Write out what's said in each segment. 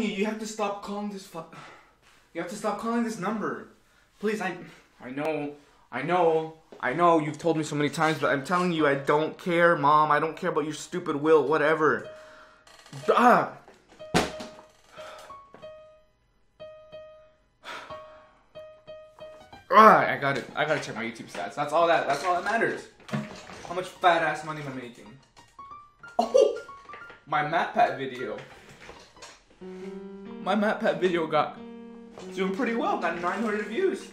you, you have to stop calling this You have to stop calling this number. Please, I I know, I know, I know you've told me so many times, but I'm telling you I don't care, mom. I don't care about your stupid will, whatever. Ah. Ah, I got it. I gotta check my YouTube stats. That's all that. That's all that matters. How much fat ass money am I making? Oh, my MatPat video. My MatPat video got doing pretty well. Got 900 views.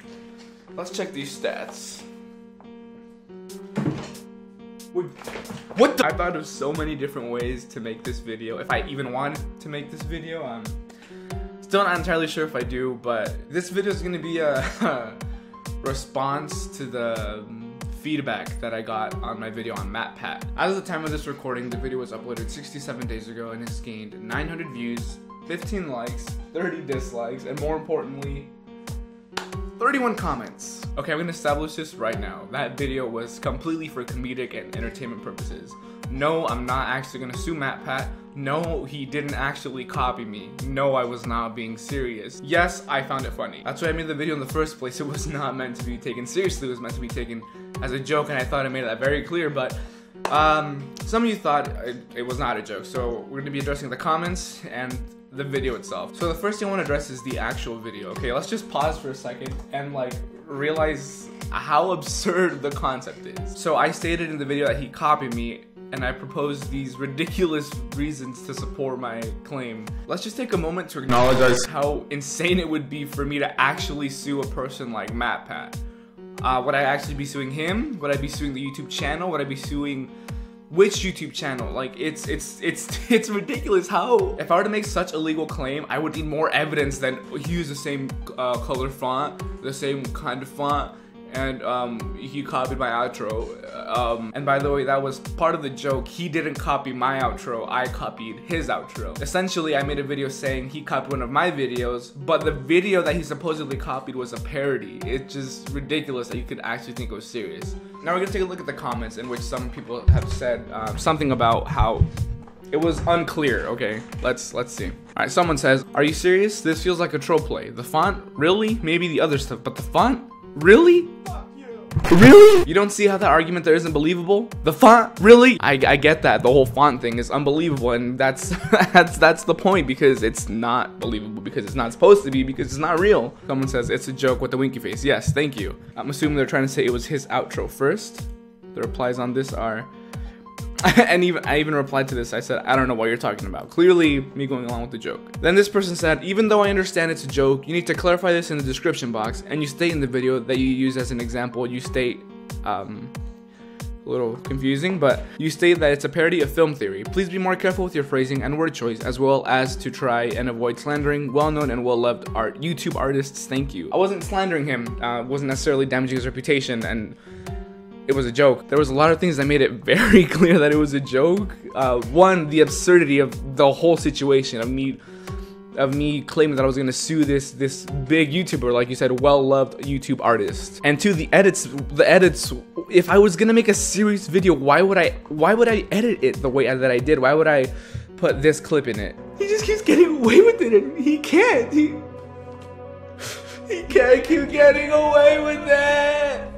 Let's check these stats. What- What the? I thought of so many different ways to make this video. If I even wanted to make this video, I'm still not entirely sure if I do. But this video is gonna be a response to the feedback that I got on my video on MatPat. As of the time of this recording, the video was uploaded 67 days ago and has gained 900 views, 15 likes, 30 dislikes, and more importantly, 31 comments. Okay, I'm gonna establish this right now. That video was completely for comedic and entertainment purposes. No, I'm not actually gonna sue MatPat. No, he didn't actually copy me. No, I was not being serious. Yes, I found it funny. That's why I made the video in the first place. It was not meant to be taken seriously. It was meant to be taken as a joke, and I thought I made that very clear, but um, some of you thought it, it was not a joke. So we're gonna be addressing the comments and the video itself. So the first thing I want to address is the actual video. Okay, let's just pause for a second and like realize how absurd the concept is. So I stated in the video that he copied me and I proposed these ridiculous reasons to support my claim. Let's just take a moment to acknowledge how insane it would be for me to actually sue a person like MatPat. Uh, would I actually be suing him? Would I be suing the YouTube channel? Would I be suing which YouTube channel? Like it's it's it's it's ridiculous how if I were to make such a legal claim, I would need more evidence than he used the same uh, color font, the same kind of font, and um, he copied my outro. Um, and by the way, that was part of the joke. He didn't copy my outro. I copied his outro. Essentially, I made a video saying he copied one of my videos, but the video that he supposedly copied was a parody. It's just ridiculous that you could actually think it was serious. Now we're gonna take a look at the comments in which some people have said um, something about how it was unclear. Okay, let's let's see. All right, someone says, "Are you serious? This feels like a troll play. The font, really? Maybe the other stuff, but the font, really?" Really? You don't see how that argument there isn't believable? The font, really? I, I get that the whole font thing is unbelievable, and that's that's that's the point because it's not believable because it's not supposed to be because it's not real. Someone says it's a joke with the winky face. Yes, thank you. I'm assuming they're trying to say it was his outro first. The replies on this are and even I even replied to this. I said, I don't know what you're talking about. Clearly, me going along with the joke. Then this person said, even though I understand it's a joke, you need to clarify this in the description box. And you state in the video that you use as an example. You state, um, a little confusing, but you state that it's a parody of film theory. Please be more careful with your phrasing and word choice, as well as to try and avoid slandering well-known and well-loved art YouTube artists. Thank you. I wasn't slandering him. Uh, wasn't necessarily damaging his reputation and it was a joke. There was a lot of things that made it very clear that it was a joke. Uh, one, the absurdity of the whole situation of me of me claiming that I was gonna sue this this big YouTuber, like you said, well-loved YouTube artist. And two, the edits, the edits. If I was gonna make a serious video, why would I? Why would I edit it the way that I did? Why would I put this clip in it? He just keeps getting away with it, and he can't. He he can't keep getting away with it.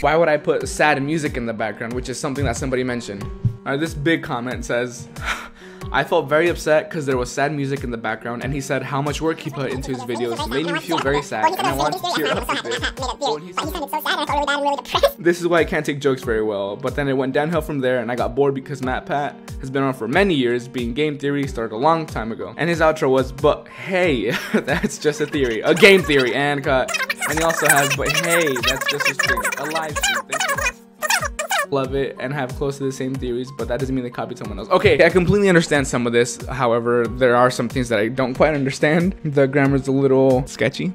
Why would I put sad music in the background, which is something that somebody mentioned? Uh, this big comment says, I felt very upset because there was sad music in the background, and he said how much work he put into his videos made me feel very sad, and I wanted to cheer up this. Is why I can't take jokes very well, but then it went downhill from there, and I got bored because MatPat has been on for many years, being game theory started a long time ago. And his outro was, but hey, that's just a theory, a game theory, and cut. And he also has, but hey, that's just a stream, a live stream. Love it and have close to the same theories, but that doesn't mean they copied someone else. Okay, I completely understand some of this. However, there are some things that I don't quite understand. The grammar's a little sketchy.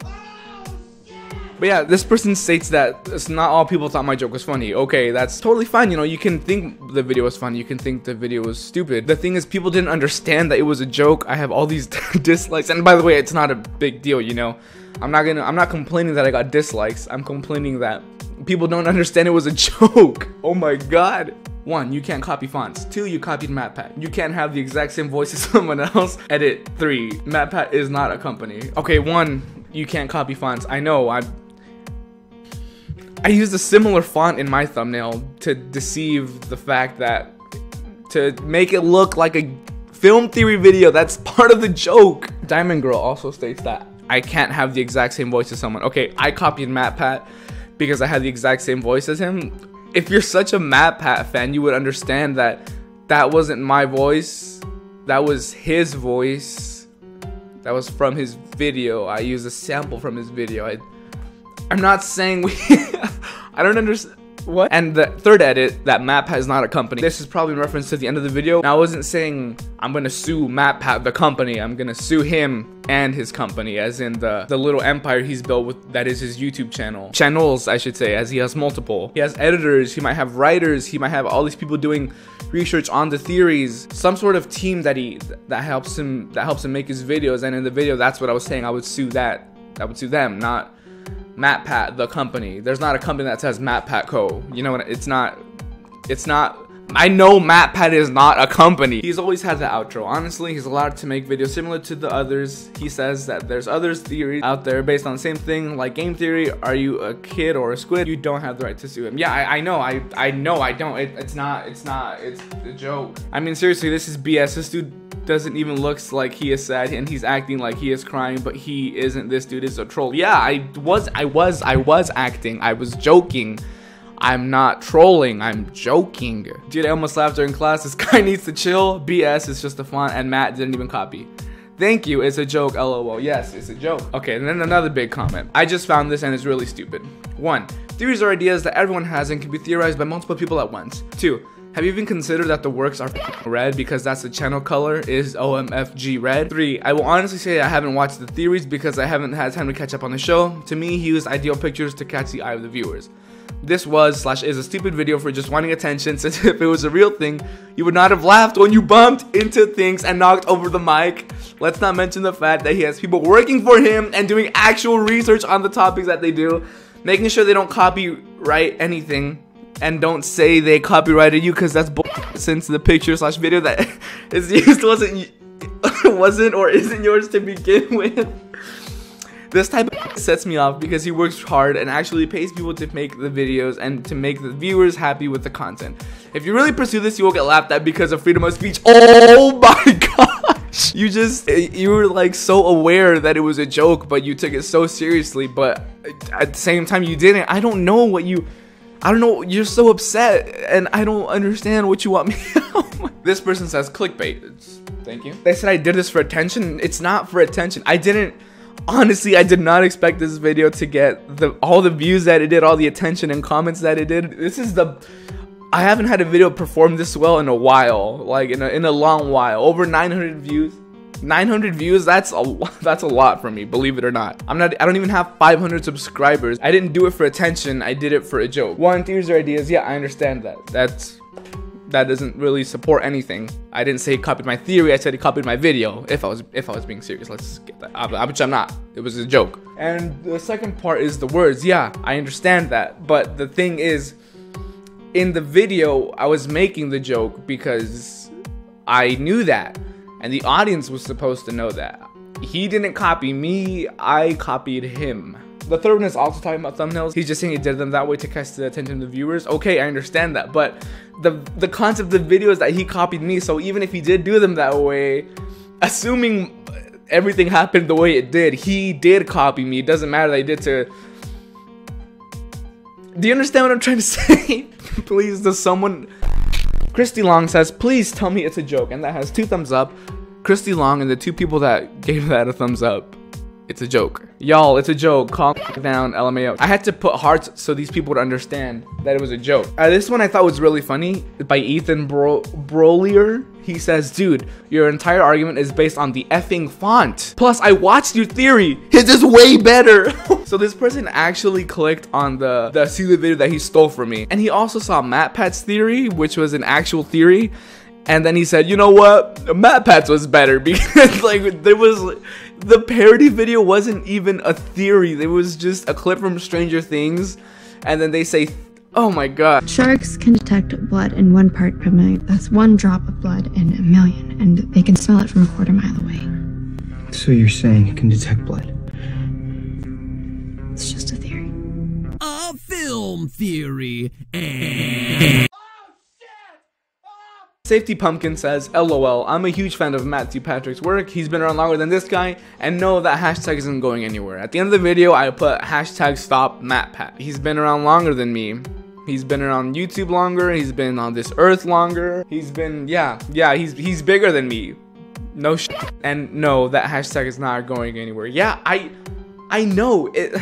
But yeah, this person states that it's not all people thought my joke was funny. Okay, that's totally fine. You know, you can think the video was funny. You can think the video was stupid. The thing is, people didn't understand that it was a joke. I have all these dislikes. And by the way, it's not a big deal, you know. I'm not gonna, I'm not complaining that I got dislikes. I'm complaining that people don't understand it was a joke. Oh my god. One, you can't copy fonts. Two, you copied MatPat. You can't have the exact same voice as someone else. Edit. Three, MatPat is not a company. Okay, one, you can't copy fonts. I know, I I used a similar font in my thumbnail to deceive the fact that to make it look like a film theory video. That's part of the joke. Diamond Girl also states that I can't have the exact same voice as someone. Okay, I copied MatPat because I had the exact same voice as him. If you're such a MatPat fan, you would understand that that wasn't my voice. That was his voice. That was from his video. I used a sample from his video. I I'm not saying we I don't understand what? And the third edit, that MatPat is not a company. This is probably in reference to the end of the video. Now, I wasn't saying I'm gonna sue MatPat, the company. I'm gonna sue him and his company, as in the, the little empire he's built with that is his YouTube channel. Channels, I should say, as he has multiple. He has editors, he might have writers, he might have all these people doing research on the theories, some sort of team that he that helps him that helps him make his videos. And in the video, that's what I was saying. I would sue that. I would sue them, not MatPat, the company. There's not a company that says MatPat Co. You know? It's not. It's not. I know MatPat is not a company. He's always had the outro. Honestly, he's allowed to make videos similar to the others. He says that there's others theories out there based on the same thing, like game theory. Are you a kid or a squid? You don't have the right to sue him. Yeah, I, I know. I I know. I don't. It, it's not. It's not. It's a joke. I mean, seriously, this is BS. This dude doesn't even looks like he is sad and he's acting like he is crying but he isn't this dude is a troll yeah i was i was i was acting i was joking i'm not trolling i'm joking dude i almost laughed during class this guy needs to chill bs is just a font and matt didn't even copy Thank you, it's a joke, lol. Yes, it's a joke. Okay, and then another big comment. I just found this and it's really stupid. One, theories are ideas that everyone has and can be theorized by multiple people at once. Two, have you even considered that the works are red because that's the channel color is OMFG red? 3. I will honestly say I haven't watched the theories because I haven't had time to catch up on the show. To me, he used ideal pictures to catch the eye of the viewers. This was slash is a stupid video for just wanting attention since if it was a real thing, you would not have laughed when you bumped into things and knocked over the mic. Let's not mention the fact that he has people working for him and doing actual research on the topics that they do, making sure they don't copyright anything and don't say they copyrighted you because that's bull since the picture slash video that is used wasn't wasn't or isn't yours to begin with. This type of sets me off because he works hard and actually pays people to make the videos and to make the viewers happy with the content. If you really pursue this, you will get laughed at because of freedom of speech. Oh my gosh! You just, you were like so aware that it was a joke, but you took it so seriously, but at the same time you didn't. I don't know what you I don't know, you're so upset and I don't understand what you want me oh This person says clickbait. It's, thank you. They said I did this for attention. It's not for attention. I didn't honestly I did not expect this video to get the all the views that it did, all the attention and comments that it did. This is the I haven't had a video perform this well in a while, like in a, in a long while. Over 900 views. 900 views that's a that's a lot for me believe it or not i'm not i don't even have 500 subscribers i didn't do it for attention i did it for a joke one theories or ideas yeah i understand that that's that doesn't really support anything i didn't say he copied my theory i said he copied my video if i was if i was being serious let's get that uh, uh, which i'm not it was a joke and the second part is the words yeah i understand that but the thing is in the video i was making the joke because i knew that and the audience was supposed to know that. He didn't copy me, I copied him. The third one is also talking about thumbnails. He's just saying he did them that way to catch the attention of the viewers. Okay, I understand that, but the the concept of the video that he copied me. So even if he did do them that way, assuming everything happened the way it did, he did copy me. It doesn't matter that he did to. Do you understand what I'm trying to say? Please, does someone Christy Long says, please tell me it's a joke. And that has two thumbs up. Christy Long and the two people that gave that a thumbs up. It's a joke. Y'all, it's a joke. Calm down, LMAO. I had to put hearts so these people would understand that it was a joke. Uh, this one I thought was really funny by Ethan Bro Brolier. He says, dude, your entire argument is based on the effing font. Plus, I watched your theory. His is way better. so this person actually clicked on the, the see the video that he stole from me. And he also saw MatPat's theory, which was an actual theory. And then he said, you know what? MatPat's was better because like there was the parody video wasn't even a theory. It was just a clip from Stranger Things. And then they say Oh my god. Sharks can detect blood in one part per million. That's one drop of blood in a million, and they can smell it from a quarter mile away. So you're saying it can detect blood? It's just a theory. A film theory. Safety Pumpkin says, LOL, I'm a huge fan of Matthew Patrick's work. He's been around longer than this guy, and no, that hashtag isn't going anywhere. At the end of the video, I put hashtag stop MatPat. He's been around longer than me. He's been around YouTube longer. He's been on this earth longer. He's been, yeah, yeah, he's he's bigger than me. No sh And no, that hashtag is not going anywhere. Yeah, I, I know it.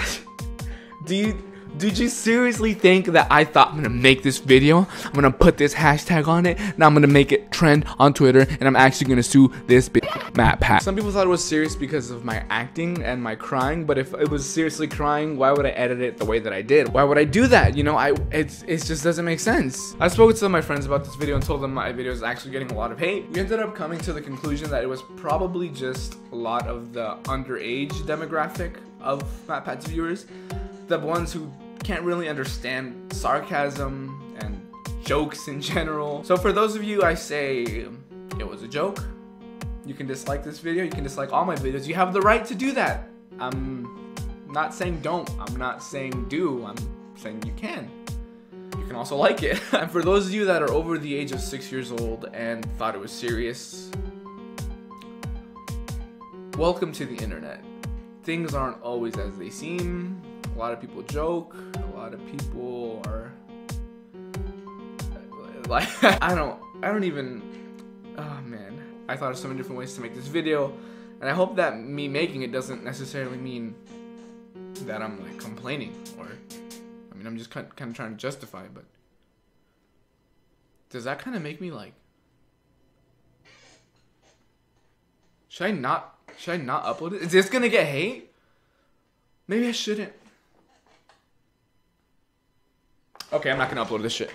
do you? Did you seriously think that I thought I'm gonna make this video? I'm gonna put this hashtag on it, and I'm gonna make it trend on Twitter, and I'm actually gonna sue this bitch, MatPat. Some people thought it was serious because of my acting and my crying, but if it was seriously crying, why would I edit it the way that I did? Why would I do that? You know, I it's it just doesn't make sense. I spoke to some of my friends about this video and told them my video is actually getting a lot of hate. We ended up coming to the conclusion that it was probably just a lot of the underage demographic of MatPat's viewers the ones who can't really understand sarcasm and jokes in general. So for those of you, I say it was a joke. You can dislike this video, you can dislike all my videos. You have the right to do that. I'm not saying don't, I'm not saying do, I'm saying you can. You can also like it. and for those of you that are over the age of six years old and thought it was serious, welcome to the internet. Things aren't always as they seem a lot of people joke. A lot of people are like I don't I don't even oh man. I thought of so many different ways to make this video and I hope that me making it doesn't necessarily mean that I'm like complaining or I mean I'm just kind of trying to justify but does that kind of make me like should I not should I not upload it? Is this gonna get hate? Maybe I shouldn't. Okay, I'm not gonna upload this shit.